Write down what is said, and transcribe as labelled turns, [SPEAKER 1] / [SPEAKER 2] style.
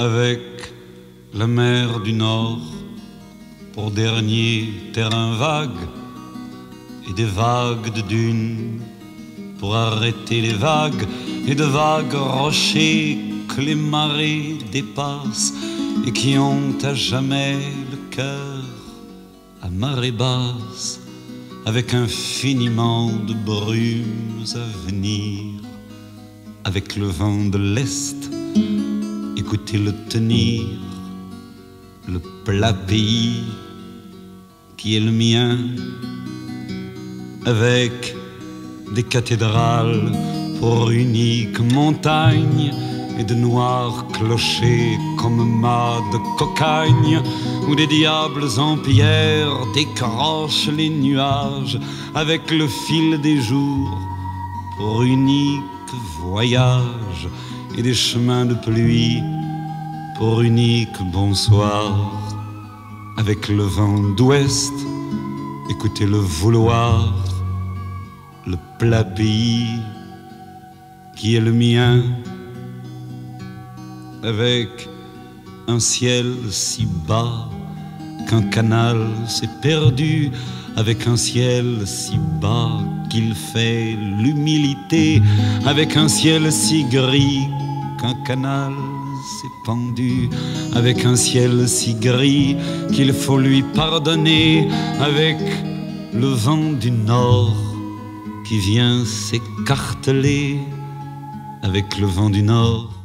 [SPEAKER 1] avec la mer du Nord pour dernier terrain vague et des vagues de dunes pour arrêter les vagues et de vagues rochers que les marées dépassent et qui ont à jamais le cœur à marée basse avec infiniment de brumes à venir avec le vent de l'Est écoutez-le tenir le plat pays qui est le mien avec des cathédrales pour unique montagne et de noirs clochers comme mâts de cocagne où des diables en pierre décrochent les nuages avec le fil des jours pour unique voyage et des chemins de pluie pour unique bonsoir. Avec le vent d'ouest écoutez le vouloir le plat pays qui est le mien. Avec un ciel si bas qu'un canal s'est perdu avec un ciel si bas qu'il fait l'humilité avec un ciel si gris qu'un canal s'est pendu avec un ciel si gris qu'il faut lui pardonner avec le vent du nord qui vient s'écarteler avec le vent du nord